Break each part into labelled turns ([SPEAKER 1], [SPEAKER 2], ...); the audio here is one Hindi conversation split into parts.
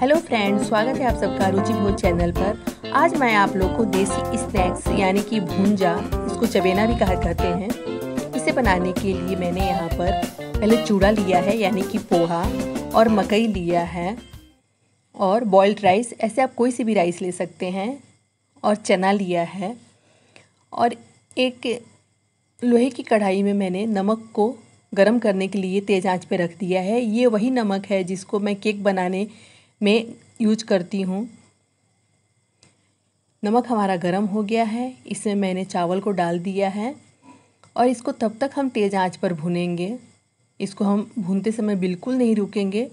[SPEAKER 1] हेलो फ्रेंड्स स्वागत है आप सबका रुचि भोज चैनल पर। आज मैं आप लोग को देसी स्नैक्स यानी कि भुंजा, इसको चबेना भी कहा कहते हैं। इसे बनाने के लिए मैंने यहाँ पर पहले चूड़ा लिया है, यानी कि पोहा और मकई लिया है और बॉइल्ड राइस ऐसे आप कोई सी भी राइस ले सकते हैं और चना लिया है। और एक लोहे की कढ़ाई में मैंने नमक को गरम करने के लिए तेज़ आँच पे रख दिया है। ये वही नमक है जिसको मैं केक बनाने में यूज़ करती हूँ। नमक हमारा गरम हो गया है। इसमें मैंने चावल को डाल दिया है और इसको तब तक हम तेज़ आँच पर भुनेंगे। इसको हम भूनते समय बिल्कुल नहीं रुकेंगे।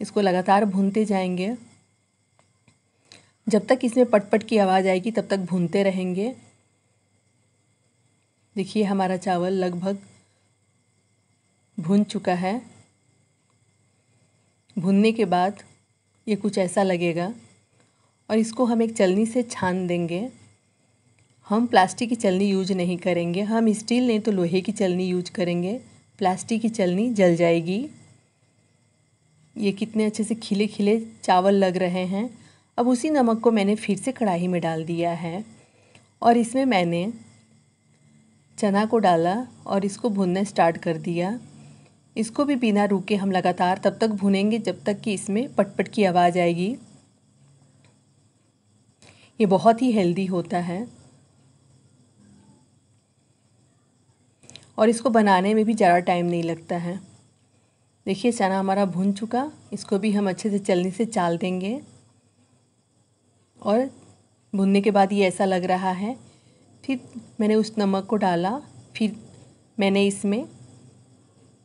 [SPEAKER 1] इसको लगातार भूनते जाएँगे। जब तक इसमें पटपट की आवाज़ आएगी, तब तक भूनते रहेंगे। देखिए, हमारा चावल लगभग भुन चुका है। भुनने के बाद ये कुछ ऐसा लगेगा। और इसको हम एक चलनी से छान देंगे। हम प्लास्टिक की चलनी यूज़ नहीं करेंगे। हम स्टील नहीं तो लोहे की चलनी यूज़ करेंगे। प्लास्टिक की चलनी जल जाएगी। ये कितने अच्छे से खिले खिले चावल लग रहे हैं। अब उसी नमक को मैंने फिर से कढ़ाई में डाल दिया है। और इसमें मैंने चना को डाला और इसको भुनना स्टार्ट कर दिया। इसको भी बिना रुके हम लगातार तब तक भुनेंगे जब तक कि इसमें पटपट की आवाज़ आएगी। ये बहुत ही हेल्दी होता है। और इसको बनाने में भी ज़्यादा टाइम नहीं लगता है। देखिए, चना हमारा भुन चुका। इसको भी हम अच्छे से चलनी से चाल देंगे। और भुनने के बाद ये ऐसा लग रहा है। फिर मैंने उस नमक को डाला। फिर मैंने इसमें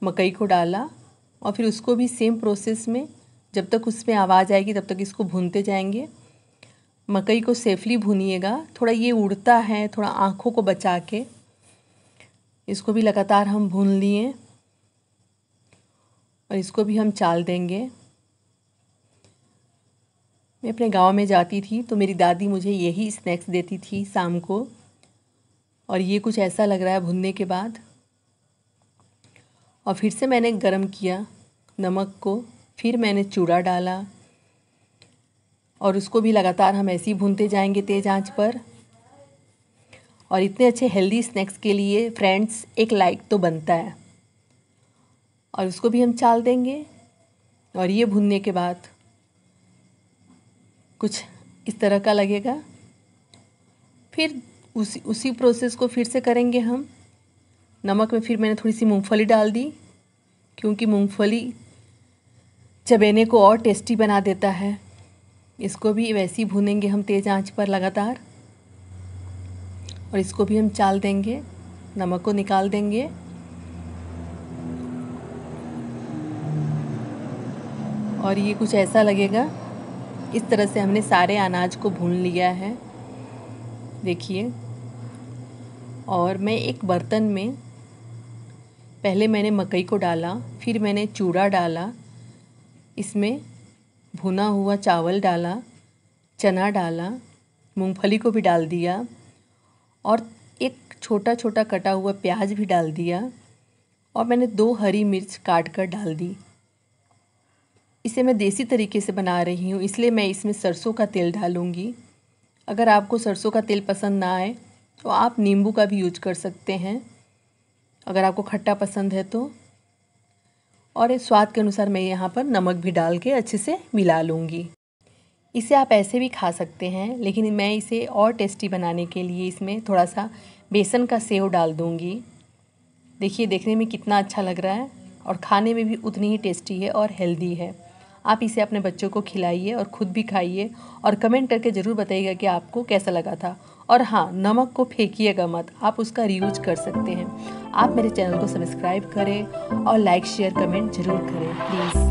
[SPEAKER 1] मकई को डाला और फिर उसको भी सेम प्रोसेस में, जब तक उसमें आवाज़ आएगी, तब तक इसको भूनते जाएँगे। मकई को सेफली भूनिएगा। थोड़ा ये उड़ता है, थोड़ा आँखों को बचा के। इसको भी लगातार हम भून लिए और इसको भी हम चाल देंगे। मैं अपने गाँव में जाती थी तो मेरी दादी मुझे यही स्नैक्स देती थी शाम को। और ये कुछ ऐसा लग रहा है भुनने के बाद। और फिर से मैंने गरम किया नमक को, फिर मैंने चूड़ा डाला और उसको भी लगातार हम ऐसे ही भूनते जाएँगे तेज़ आँच पर। और इतने अच्छे हेल्दी स्नैक्स के लिए फ्रेंड्स एक लाइक तो बनता है। और उसको भी हम चाल देंगे और ये भूनने के बाद कुछ इस तरह का लगेगा। फिर उसी उसी प्रोसेस को फिर से करेंगे हम। नमक में फिर मैंने थोड़ी सी मूंगफली डाल दी, क्योंकि मूंगफली चबेने को और टेस्टी बना देता है। इसको भी वैसे ही भूनेंगे हम तेज़ आँच पर लगातार, और इसको भी हम चाल देंगे, नमक को निकाल देंगे। और ये कुछ ऐसा लगेगा, इस तरह से हमने सारे अनाज को भून लिया है। देखिए, और मैं एक बर्तन में पहले मैंने मकई को डाला, फिर मैंने चूड़ा डाला, इसमें भुना हुआ चावल डाला, चना डाला, मूंगफली को भी डाल दिया और एक छोटा छोटा कटा हुआ प्याज भी डाल दिया और मैंने दो हरी मिर्च काट कर डाल दी। इसे मैं देसी तरीके से बना रही हूँ, इसलिए मैं इसमें सरसों का तेल डालूँगी। अगर आपको सरसों का तेल पसंद ना आए तो आप नींबू का भी यूज़ कर सकते हैं। अगर आपको खट्टा पसंद है तो। और इस स्वाद के अनुसार मैं यहाँ पर नमक भी डाल के अच्छे से मिला लूँगी। इसे आप ऐसे भी खा सकते हैं, लेकिन मैं इसे और टेस्टी बनाने के लिए इसमें थोड़ा सा बेसन का सेव डाल दूँगी। देखिए, देखने में कितना अच्छा लग रहा है और खाने में भी उतनी ही टेस्टी है और हेल्दी है। आप इसे अपने बच्चों को खिलाइए और ख़ुद भी खाइए और कमेंट करके ज़रूर बताइएगा कि आपको कैसा लगा था। और हाँ नमक को फेंकिएगा मत। आप उसका रीयूज कर सकते हैं। आप मेरे चैनल को सब्सक्राइब करें और लाइक शेयर कमेंट ज़रूर करें प्लीज़